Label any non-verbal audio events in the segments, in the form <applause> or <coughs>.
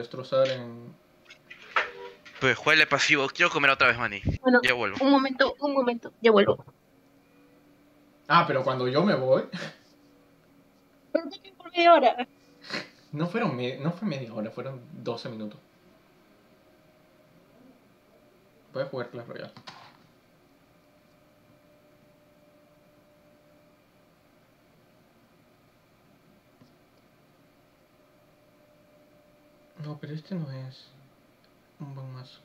destrozar en... Pues juegue pasivo. Quiero comer otra vez, Manny. Bueno, Ya vuelvo. un momento, un momento, ya vuelvo. Ah, pero cuando yo me voy... Pero ¿por media hora? No fueron me- no fue media hora, fueron 12 minutos. Voy a jugar Clash Royale. No, pero este no es un buen mazo.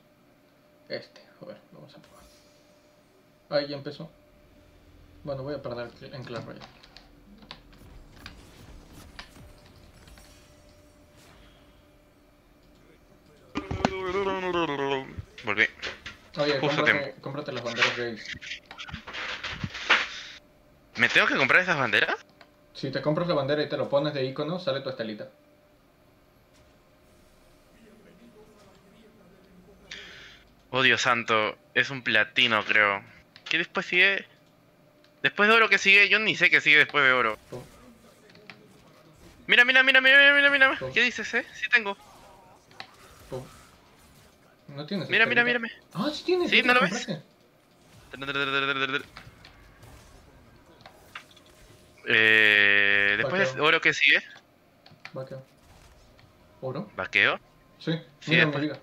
Este, a ver, vamos a probar. Ahí ya empezó. Bueno, voy a perder en Clash Royale. Volví. Oye, cómprate, cómprate las banderas gays. ¿Me tengo que comprar esas banderas? Si te compras la bandera y te lo pones de icono, sale tu estelita. Oh Dios santo, es un platino creo. ¿Qué después sigue? Después de oro que sigue, yo ni sé qué sigue después de oro. Mira, mira, mira, mira, mira, mira, mira. ¿Qué dices, eh? Sí tengo. No tienes. Mira, mira, mírame. Ah, sí tienes. Sí, ¿no lo compraste. Eh, después de Vaqueo. oro que sigue, Vaqueo. ¿Oro? vaqueo. Sí, Sí, vida.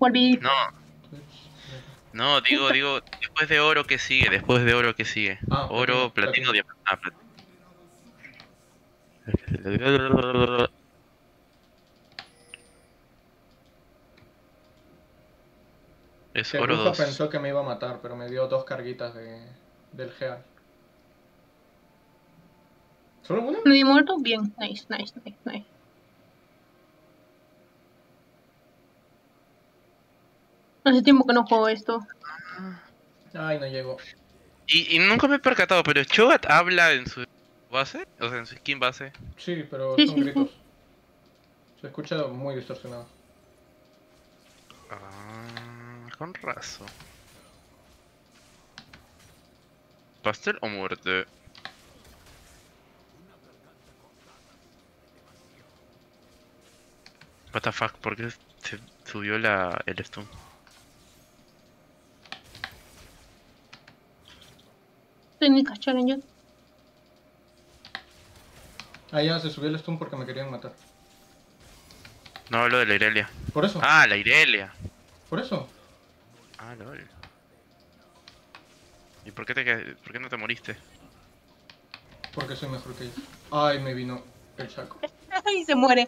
Volví. No, no, digo, digo, después de oro que sigue, después de oro que sigue. Ah, oro, platino, diamante. Ah, platino. Es Que oro Rufa 2. pensó que me iba a matar, pero me dio dos carguitas de, del Gear. ¿Solo una? ¿Me di muerto? Bien, nice, nice, nice, nice. Hace tiempo que no juego esto. Ay, no llegó. Y, y nunca me he percatado, pero Chogat habla en su base, o sea, en su skin base. Sí, pero Sí, son sí, gritos. Se escucha muy distorsionado. Ah, con razón. ¿Pastel o muerte? What the fuck, ¿por qué se subió la, el stun? Técnicas challenger. Ah, ya se subió el stun porque me querían matar. No hablo de la Irelia. Por eso, Ah, la Irelia. por eso. Ah, lol. ¿Y por qué, te, por qué no te moriste? Porque soy mejor que ellos. Ay, me vino el saco. <laughs> y se muere.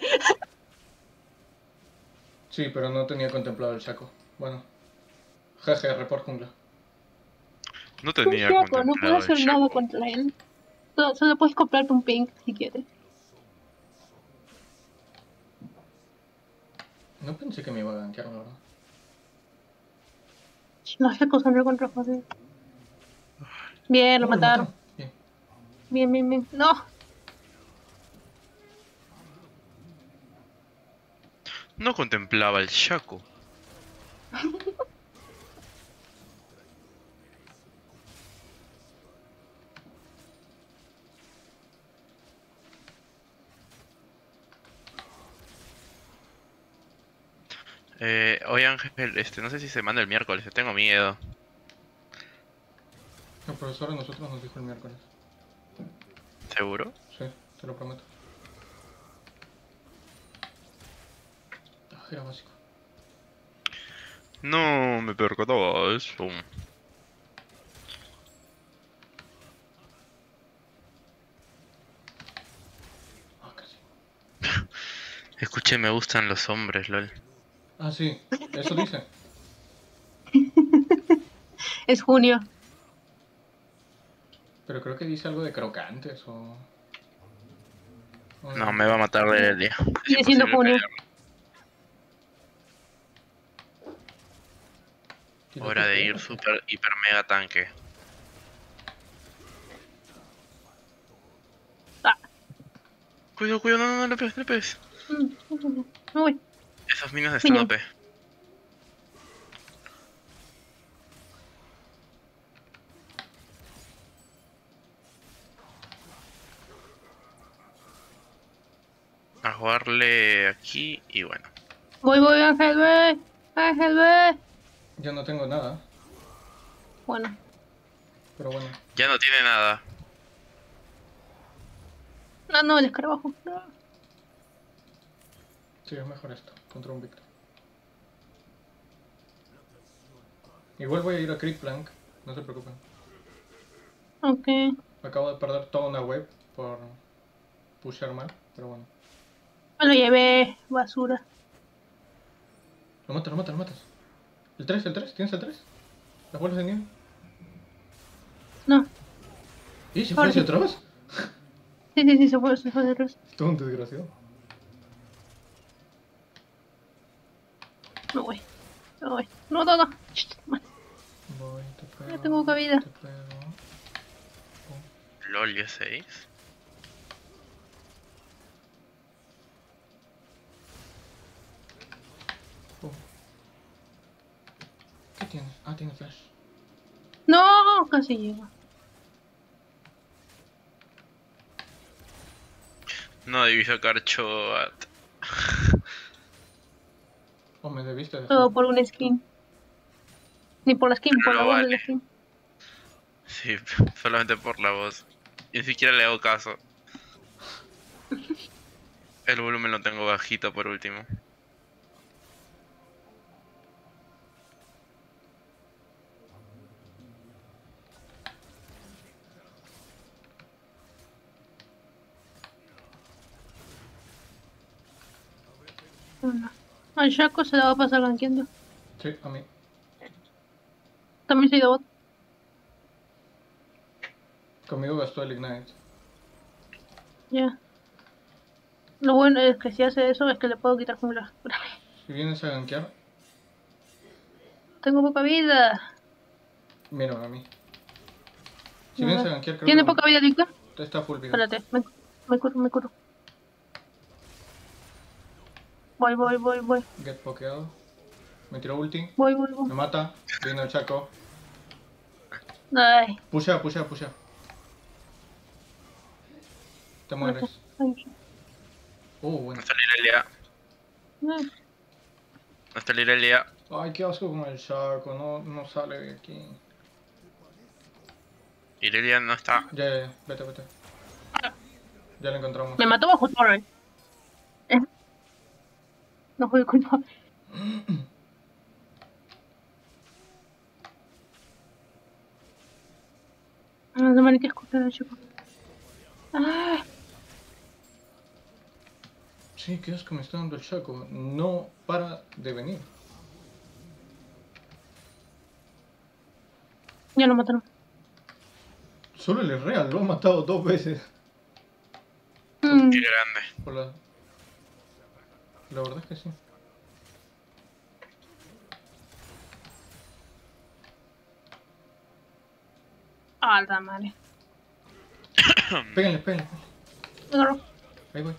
Sí, pero no tenía contemplado el saco. Bueno. GG, report jungla. No tenía Shaco, no puedo hacer nada contra él. Solo, solo puedes comprarte un pink si quieres. No pensé que me iba a gankear, la verdad. No sé cosa no contra José. Bien, lo mataron. Bien. Bien, bien, bien. No. No contemplaba el Shaco. <laughs> Eh, oye Ángel, este, no sé si se manda el miércoles, tengo miedo. El profesor a nosotros nos dijo el miércoles. ¿Seguro? Sí, te lo prometo. Ah, era básico. No me percataba eso. Ah, casi. <laughs> Escuché, me gustan los hombres, lol. Ah, sí, eso dice. Es junio. Pero creo que dice algo de crocantes o. o No, me va a matar de día. Sigue siendo junio. Hora de ir super, hiper, mega tanque. Ah. Cuidado, cuidado, no, no, no le pegues, no le pegues. Mm, Me voy. Esos minions están Minion. OP. A jugarle aquí y bueno. Voy, voy, Ángel, ve. Ángel, ve. Yo no tengo nada, Bueno, pero bueno. Ya no tiene nada. no, no, el escarabajo. No. Sí, es mejor esto, contra un Victor. Igual voy a ir a Creep Plank, no se preocupen. Ok. Acabo de perder toda una web por pushear mal, pero bueno. Me lo llevé, basura. Lo matas, lo matas, lo matas. ¿El 3, el 3? ¿Tienes el 3? ¿Las bolas de nieve? No. ¿Y si fue hacia sí. atrás? Sí, sí, sí, se fue, se fue de atrás. Todo un desgraciado. No voy. No voy. No, no, no. Voy, te pego. Ya tengo cabida. Te pego. LOL, ya 6. Oh. ¿Qué tienes? Ah, tiene flash. No, casi llega. No debí sacar Choat. O me debiste dejar. Todo por una skin. Ni por la skin, por la No voz de vale. la skin. Sí, <laughs> solamente por la voz. Y ni siquiera le hago caso. El volumen lo tengo bajito por último. Bueno. Al Shaco se la va a pasar gankeando. Sí, a mí. También soy de bot. Conmigo gastó el Ignite. Ya. Lo bueno es que si hace eso es que le puedo quitar jungla. <laughs> Si vienes a gankear, Tengo poca vida. mírame a mí. Si No. vienes a gankear, creo ¿Tiene que poca vida, Víctor? está full vida. Espérate, me, me curo, me curo. Voy, voy, voy, voy. Get pokeado. Me tiró ulti. Voy, voy, voy. Me mata. Viene el chaco. Ay, Pusha, pusha, pusha. Te mueres. ay, Uh, No bueno. está Lirelia. No está Lirelia. Ay, qué asco con el chaco. No, no sale de aquí. Lirelia no está. Ya, ya, ya. Vete, vete. Ya lo encontramos. Me mató bajo torre. No fue culpa. <clears throat> Ah, no me que escuchar el chico. Ah, Sí, qué asco me está dando el chaco. No para de venir. ya lo mataron. Solo el real lo ha matado dos veces. Mm, Qué grande. Por la... verdad es que sí. Ah, la madre. <coughs> Péguenle, péguenle. agarró. Ahí voy.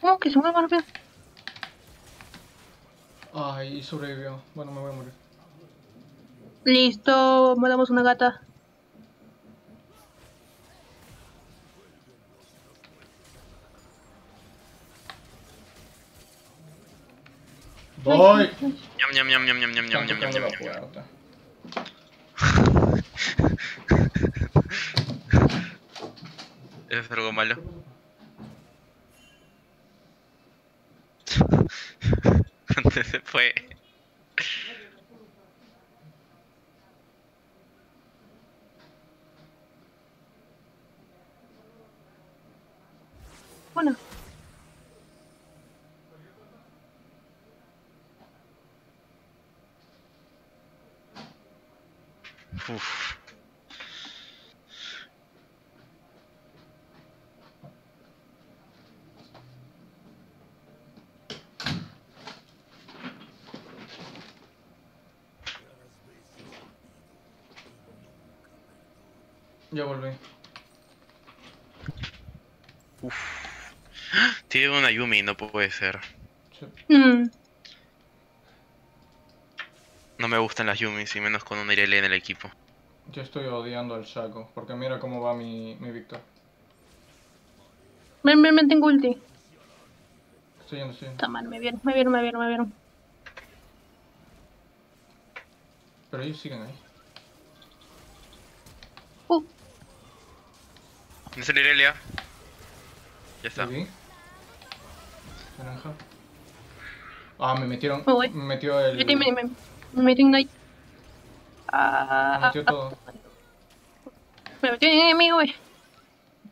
¿Cómo que se mueve más rápido? Ay, sobrevivió. Bueno, me voy a morir. Listo, matamos una gata. Voy. Ñam, ñam, ñam, ñam, ñam, ñam, ñam, ñam, ñam, tocando la ñam, ñam. puerta. <laughs> ¿Eso es algo malo? Antes se <laughs> fue. Bueno, Uf. Ya volví. Tiene una Yumi, no puede ser. Sí. mm, No me gustan las Yumis, y menos con una Irelia en el equipo. Yo estoy odiando al Shaco, porque mira cómo va mi, mi Víctor. Ven, ven, ven, tengo ulti. Estoy yendo, estoy yendo. Está mal, me vieron, me vieron, me vieron, me vieron. Pero ellos siguen ahí. ¿Dónde está la Irelia? Ya está. Naranja. Ah, me metieron. Me voy. Me metió el. me, me, me, me metí en Ignite. Me Ah, metió ah, todo. me metió en enemigo, güey.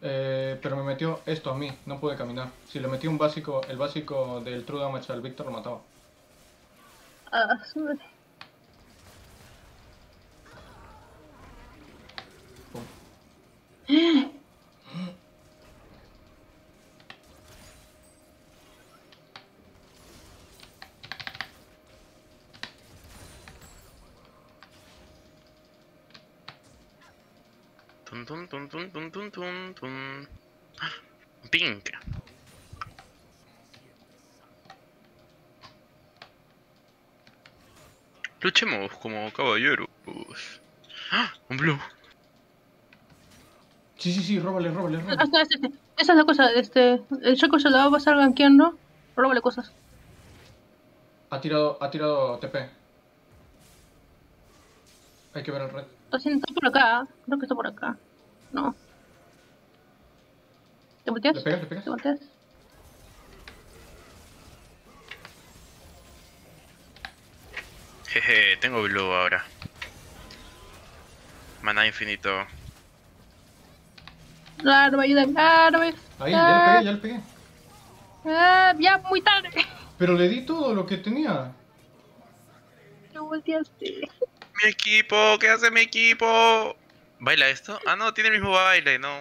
Eh, pero me metió esto a mí, no pude caminar. Si le metí un básico, el básico del True Damage al Víctor lo mataba. Ah, como caballeros. ¡Ah! Un blue. Sí, sí, sí, róbale, róbale, róbale. Esa, esa, esa es la cosa, este, el Choco se la va a pasar gankeando, róbale cosas. Ha tirado, ha tirado TP. Hay que ver el red. Está, por acá, creo que está por acá. No. ¿Te volteas? ¿Le pegas, le pegas? ¿Te volteas? Tengo blue ahora. Mana infinito. Claro, me ayuda, claro, me... Ahí, ya le pegué, ya le pegué. Ah, ya, muy tarde. Pero le di todo lo que tenía. Te volteaste. Mi equipo, ¿qué hace mi equipo? ¿Baila esto? Ah, no, tiene el mismo baile, no.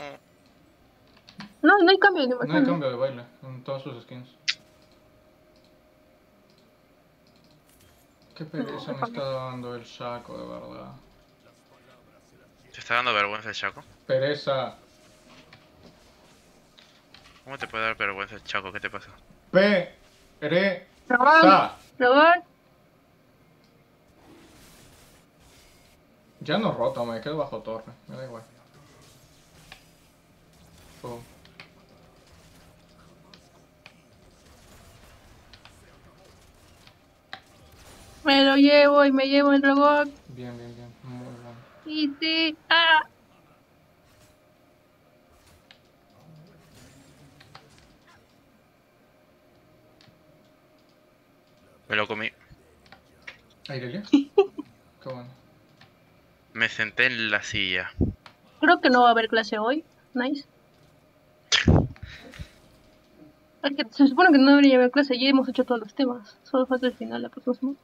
No, no hay cambio de No hay cambio de baile en todas sus skins. Qué pereza No, me está dando el saco, de verdad. ¿Te está dando vergüenza el Chaco? Pereza. ¿Cómo te puede dar vergüenza el Chaco? ¿Qué te pasa? Pereza. Dragón, dragón. Ya no rota, me quedo bajo torre. Me da igual. Pum. Me lo llevo y me llevo el dragón. Bien, bien, bien. Muy bueno. Y sí. Ah. Me lo comí. ¿Airelia? <laughs> Qué bueno. Me senté en la silla. Creo que no va a haber clase hoy. Nice. Es que se supone que no debería haber clase. Ya hemos hecho todos los temas. Solo falta el final la próxima semana.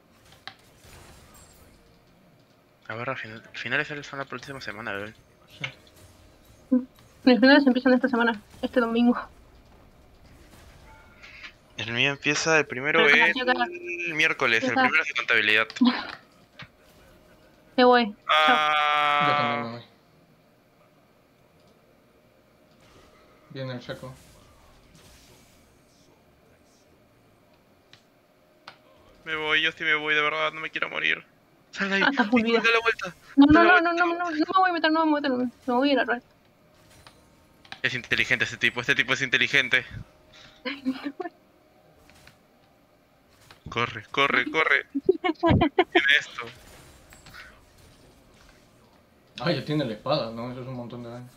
A ver, al final, finales son la próxima semana, bebé. Sí. Los finales empiezan esta semana. Este domingo. El mío empieza, el primero Pero, es el miércoles, el primero es de contabilidad. Me voy. Yo también me Ah, voy. Viene el Chaco. me voy, yo sí me voy, de verdad, no me quiero morir. Sal de ahí, Ah, bien. da la vuelta. No, no, no, no, no, no, no me voy a meter, no me voy a meter. Me voy a ir a red. Es inteligente este tipo, este tipo es inteligente. Corre, corre, corre. Tiene esto. Ah, ya tiene la espada, ¿no? Eso es un montón de daño.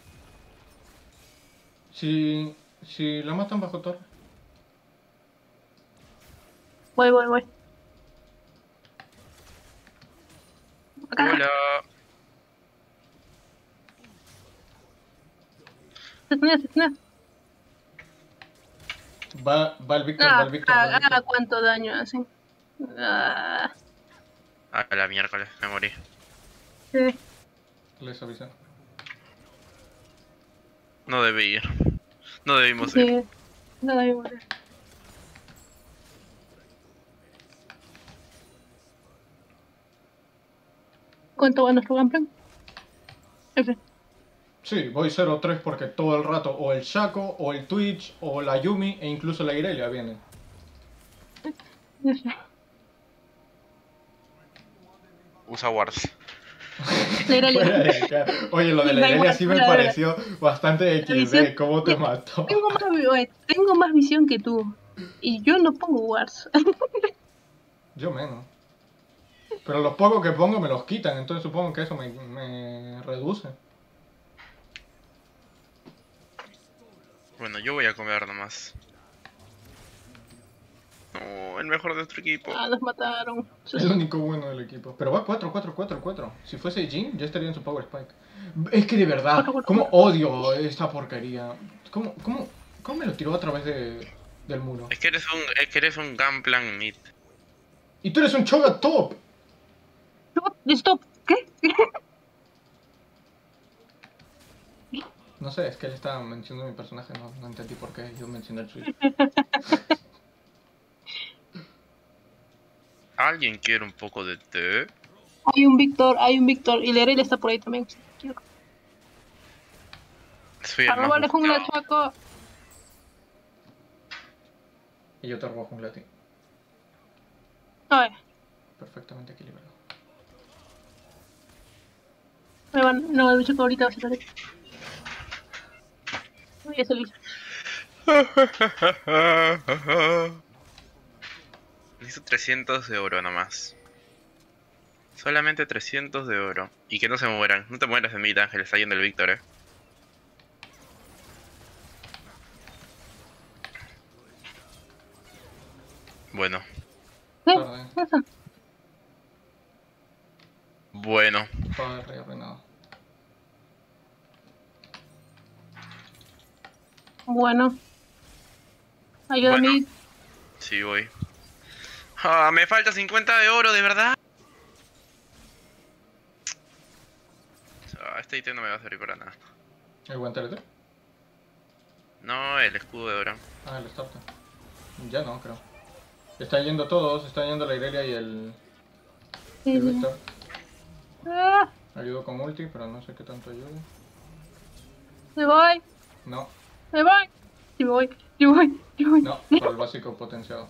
Si, si la matan bajo torre. Voy, voy, voy. Acá. Hola. Va, va el Víctor, va Ah, el Víctor, va el ah, ah, Víctor. cuánto daño hacen. Ah, Ah, la miércoles, me morí. sí. Les avisé. No debí ir. No debimos ir. No, da igual. ¿Cuánto va nuestro gameplay? F. Sí, voy 0-3 porque todo el rato o el Shaco, o el Twitch, o la Yumi, e incluso la Irelia vienen. Usa Wars. Oye, lo de la Irelia sí me pareció bastante XD. ¿Cómo te mató? Tengo más, tengo visión que tú. Y yo no pongo Wars. <laughs> Yo menos. Pero los pocos que pongo me los quitan, entonces supongo que eso me, me reduce. Bueno, yo voy a comer nomás. No, el mejor de nuestro equipo. ah, los mataron. Es el único bueno del equipo. Pero va 4, 4, 4, 4. Si fuese Jin, ya estaría en su Power Spike. Es que de verdad, ¿cómo odio esta porquería? ¿Cómo, cómo, cómo me lo tiró a través de, del muro? Es que eres un, es que eres un Gunplan Mid. Y tú eres un Choga Top. Stop. ¿Qué? No sé, es que él estaba mencionando mi personaje, no, no entendí por qué yo mencioné el suyo. <laughs> ¿Alguien quiere un poco de té? Hay un Víctor, hay un Víctor. Y la Irelia está por ahí también. Soy el Arroba la jungla. Chaco. Y yo te robo jungla a ti. A ver, Perfectamente equilibrado. me van. No, el que ahorita va a salir. Uy, eso lo hice. Necesito 300 de oro nomás. Solamente 300 de oro. Y que no se mueran. No te mueras de mí, Ángel. Está yendo el Víctor, eh. Bueno, ¿Qué? ¿Qué pasa? bueno. Padre rey arruinado. Bueno. Ayuda a Bueno. Sí, voy. Ah, me falta 50 de oro, ¿de verdad? Ah, este ítem no me va a servir para nada. ¿El guantelete? No, el escudo de oro. Ah, el starter. Ya no, creo. Están yendo todos, están yendo la Irelia y el, Sí, el. Vector. Ah, Ayudo con ulti, pero no sé qué tanto ayuda. me voy, No, me voy. Me voy, me voy, me voy. no, <laughs> por el básico potenciado.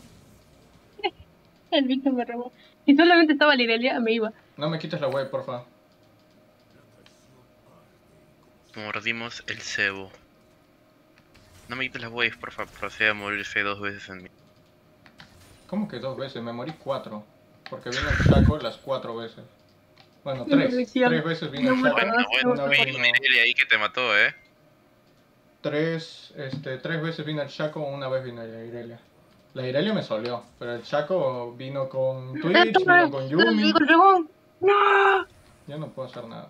El Víctor me robó. Si solamente estaba la Irelia, me iba. No me quites la wave, porfa. Mordimos el cebo. No me quites las waves, por favor. Procede a morirse dos veces en mí. ¿Cómo que dos veces? Me morí cuatro. Porque vino el Shaco las cuatro veces. Bueno, tres. Tres veces vino el No me Shaco. acuerdo. Bueno, bueno, Irelia ahí que te mató, eh. Tres, este, tres veces vino el Shaco, una vez vino la Irelia. La Irelia me solió, pero el Shaco vino con Twitch, vino con Yumi. ¡No! Yo no puedo hacer nada.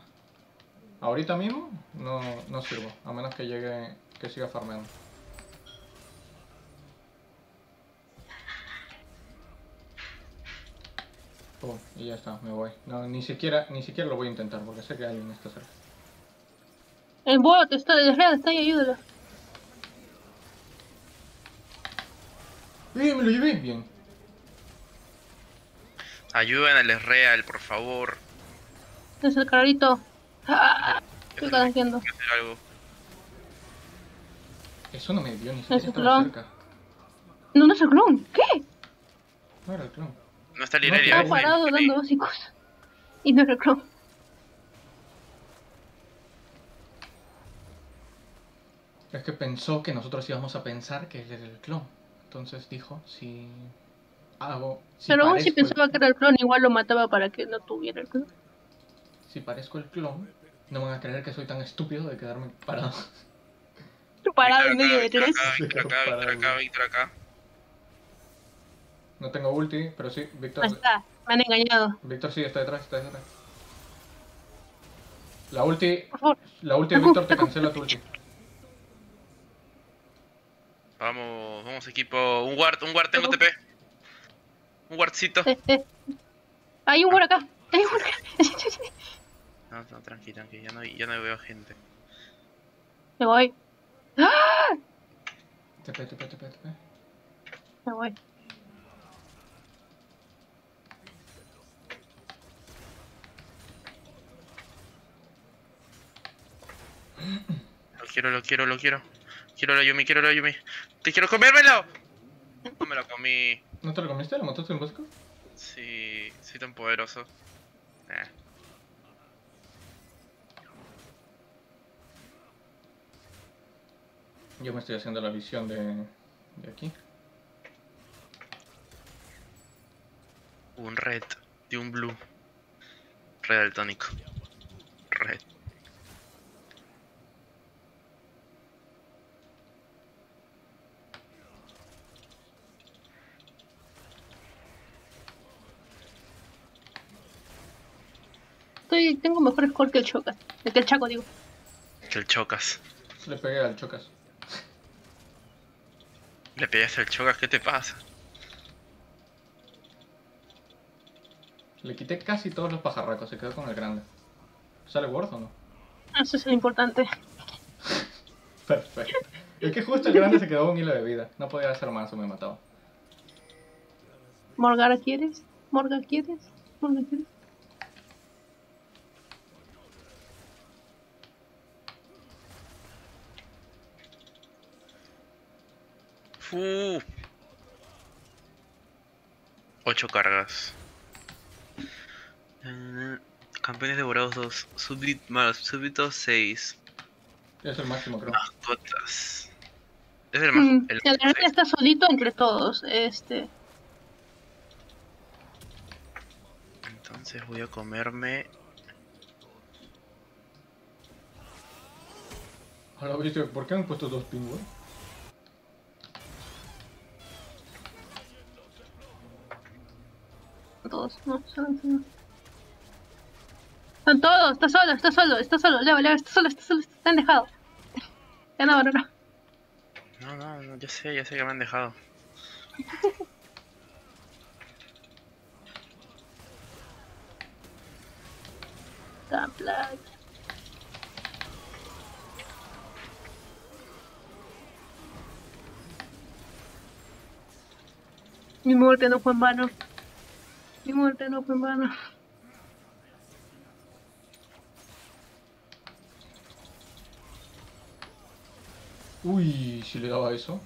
Ahorita mismo no, no sirvo, a menos que llegue, que siga farmeando. Pum, y ya está, me voy. No, ni siquiera, ni siquiera lo voy a intentar porque sé que alguien está cerca. El bot está de red, está ahí, ayúdalo. ¡Eh, me lo llevé! Bien. Ayuden al Real, por favor. Es el carrito. Ah, estoy. Hay que hacer algo. Eso no me dio, ni siquiera estaba clon. cerca. No, no es el clon. ¿Qué? No era el clon. No está el No. Estaba parado dando básicos. Y no era el clon. Es que pensó que nosotros íbamos a pensar que él era el clon. Entonces dijo, si hago... Si Pero aún si parezco el- pensaba que era el clon, igual lo mataba para que no tuviera el clon. Si parezco el clon, no van a creer que soy tan estúpido de quedarme parado. <laughs> Parado en medio de tres. acá, Víctor acá, Víctor acá, Víctor acá. No tengo ulti, pero sí, Víctor... Ahí está, me han engañado. Víctor sí, está detrás, está detrás. La ulti... Por favor. La ulti de Víctor te cancela tu <laughs> ulti. Vamos, vamos equipo. Un guard, un guard, tengo TP. Un guardcito. Eh, <laughs> eh. Hay un por acá. Hay un por acá. No, no, tranqui, tranqui, ya no, ya no veo gente. Me voy. ¡Ah! TP, TP, TP, TP. Me voy. Lo quiero, lo quiero, lo quiero. Quiero la Yumi, quiero la Yumi. ¡Te quiero comérmelo! No me lo comí. ¿No te lo comiste? ¿Lo mataste en el básico? Sí, soy tan poderoso. Eh, Yo me estoy haciendo la visión de, de aquí. un red y un blue. Red daltónico. Red. Estoy, tengo mejor score que el Chocas. Que el Chaco, digo. Que el chocas. Le pegué al chocas. Le pegaste el chocas, ¿qué te pasa? Le quité casi todos los pajarracos, se quedó con el grande. ¿Sale Word o no? Eso es lo importante. <laughs> Perfecto. Es que justo el grande se quedó un hilo de vida. No podía hacer más o me mataba. Morgara, ¿quieres? Morga, ¿quieres? Morga, ¿quieres? Uh. Ocho cargas. Campeones devorados 2. Súbditos 6. Es el máximo, creo. Mascotas. Es el. Mm, el el está solito entre todos. Este. Entonces voy a comerme. Ahora, ¿viste? ¿Por qué han puesto dos pingües? No. Son todos, está solo, está solo, está solo, Leo, Leo, está solo, está solo, están dejados. Ya no, no, no. No, no, no, ya sé, ya sé que me han dejado. <laughs> Mi muerte no fue en vano. Mi muerte no fue en vano. Uy, si le daba eso.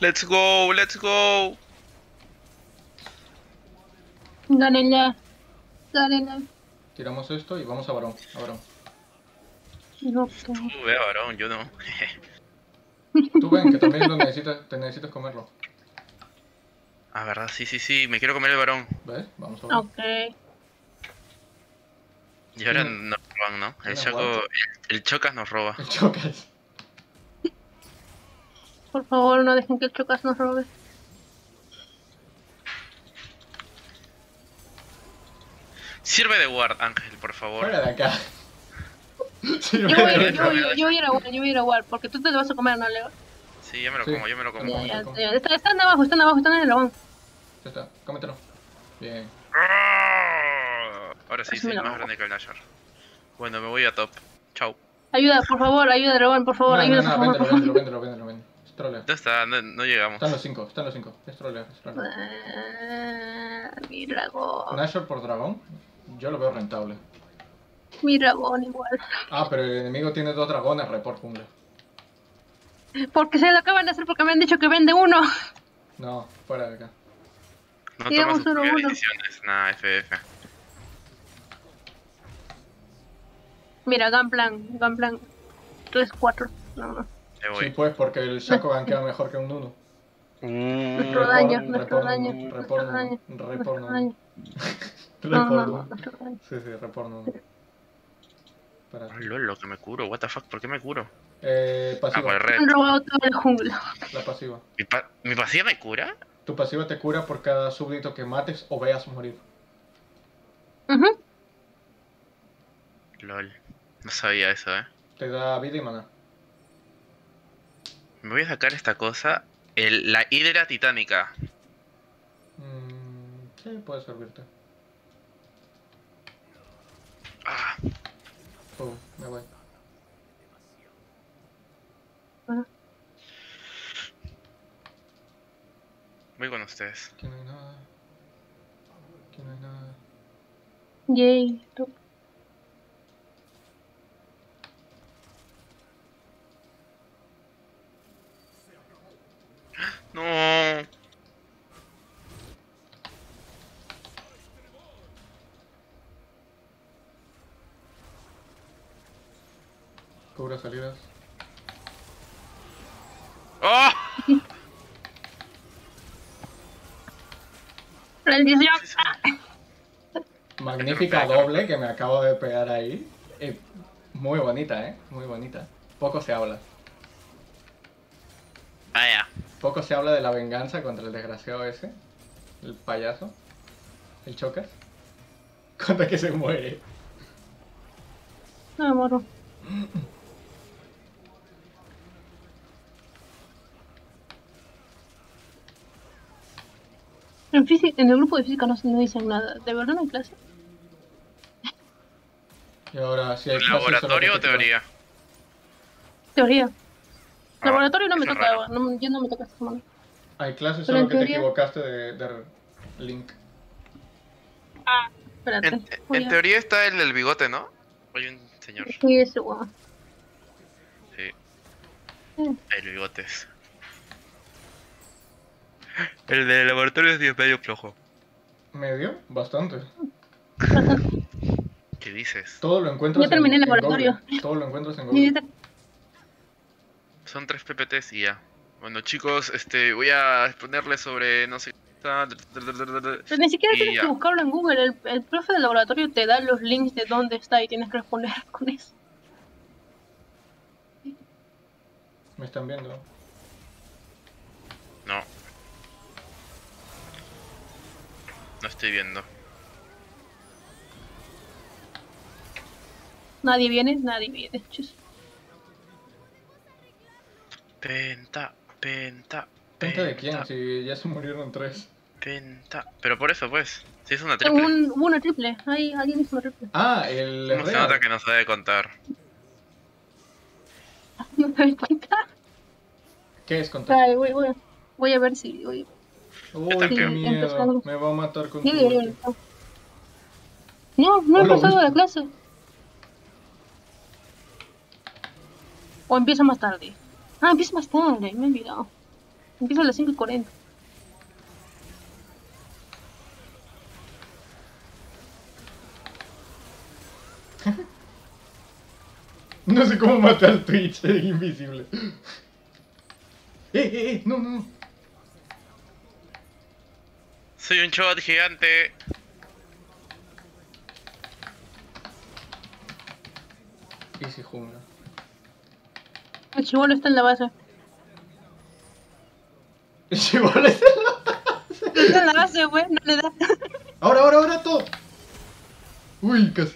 Let's go, let's go. Gánenla. Gánenla. Tiramos esto y vamos a varón. A varón. No, Uh, veo varón, yo no. Tú ven que también lo necesitas, te necesitas comerlo. Ah, verdad, sí, sí, sí, me quiero comer el varón. ¿Ves? Vamos a varón. Ok. Y ahora No. nos roban, ¿no? El Chaco, el, el Chocas nos roba. El chocas. Por favor, no dejen que el Chocas nos robe. Sirve de guard, Ángel, por favor. Fuera de acá. <laughs> Sirve Yo voy, de yo, voy, yo voy a ir a Wall, yo voy a ir a Wall, porque tú te lo vas a comer, ¿no, Leo? Sí, ya me lo Sí. como, yo me lo como. Ya, ya, está- están abajo, están abajo, están en el labón. Ya está, cómetelo. Bien. Ah, Ahora sí, lo más grande que el Nashor. Bueno, me voy a top. Chau. Ayuda, por favor, ayuda, Dragón, por favor, No, no, ayuda, no, por favor. véndelo, véndelo, véndelo, véndelo. Es troleo. ¿Dónde está? No, no llegamos. Están los cinco, están los cinco. Es troleo, es troleo. Ah, Mi dragón, Nashor por dragón, yo lo veo rentable. mi dragón igual. Ah, pero el enemigo tiene dos dragones, report jungla. Porque se lo acaban de hacer porque me han dicho que vende uno. No, fuera de acá. No tomas uno, uno. decisiones. Nada, FF. Mira, Gunplan, Gunplan 3, 4. No, no. Sí, pues, porque el Shaco gankea mejor que un Nuno. Nuestro Mm, nuestro daño, nuestro daño, repor nuestro Nuno. daño. No, Report no, no, Nuno. nuestro daño. Sí, sí, report Nuno. Para. Ah, lol, lo que me curo. What the fuck, ¿por qué me curo? Eh, Ah, por el pasiva, red. Han robado todo el jungla. la pasiva. ¿Mi, pa- ¿Mi pasiva me cura? Tu pasiva te cura por cada súbdito que mates o veas morir. Ujú. Lol. No sabía eso, eh. Te da vida y mana. Me voy a sacar esta cosa. El, la hidra titánica. Mm, sí, puede servirte. Ah, Oh, me voy. Voy con ustedes. Aquí no hay nada. Aquí no hay nada. Yay, tú. <gasps> No. Cobra salidas. ¡Oh! Magnífica doble que me acabo de pegar ahí. Eh, muy bonita, ¿eh? Muy bonita. Poco se habla. Vaya. Poco se habla de la venganza contra el desgraciado ese. El payaso. El chocas. <laughs> Contra que se muere. No me En, física, en el grupo de física no, se- no dicen nada. ¿De verdad no hay clase? Y ahora si hay clases, solo ¿Laboratorio o teoría? Teoría. Ah, Laboratorio no me eso toca, no, yo no me toca esta semana. Hay clases, solo que te equivocaste de, de link. Ah, espérate. En, voy en a- teoría está el del bigote, ¿no? Hay un señor. Sí, ese guau. Sí. Mm. El bigotes. El del laboratorio es medio flojo. ¿Medio? Bastante. <laughs> ¿Qué dices? Todo lo encuentras Ya terminé el en, en laboratorio. Todo lo encuentras en Google. Son tres PPTs y ya. Bueno chicos, este voy a exponerles sobre no sé Pero ni siquiera tienes ya. que buscarlo en Google. El, el profe del laboratorio te da los links de dónde está y tienes que responder <laughs> con eso. Me están viendo. Estoy viendo. Nadie viene, nadie viene. Chis. Penta, penta. ¿Penta de quién? penta, Si ya se murieron tres. Penta. Pero por eso pues. Si es una triple. un, hubo una triple. Ahí alguien hizo una triple. Ah, el No se nota que no sabe contar. <laughs> No. ¿Qué es contar? Ay, voy, voy a ver si. Voy, Uy, también. qué Sí, miedo. empezando. Me va a matar con Sí, tu. No, no he pasado la clase. O empieza más tarde. Ah, empieza más tarde, me he olvidado. Empieza a las 5 y 40. <laughs> No sé cómo matar Twitch, <laughs> es invisible. <laughs> ¡Eh, eh, eh! No, no, no. Soy un shot gigante. Easy jungla. El chivolo está en la base. El <laughs> chibolo es- Está en la base, güey, no le da. <laughs> Ahora, ahora, ahora, todo. Uy, casi.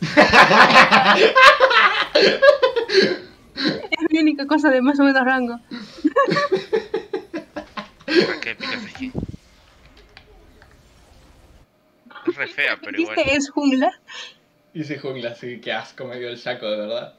<laughs> Es mi única cosa de más o menos rango. Ah, qué épica esa skin. Es re fea, pero igual. ¿Viste? Es jungla. Easy jungla, sí, qué asco me dio el saco, de verdad.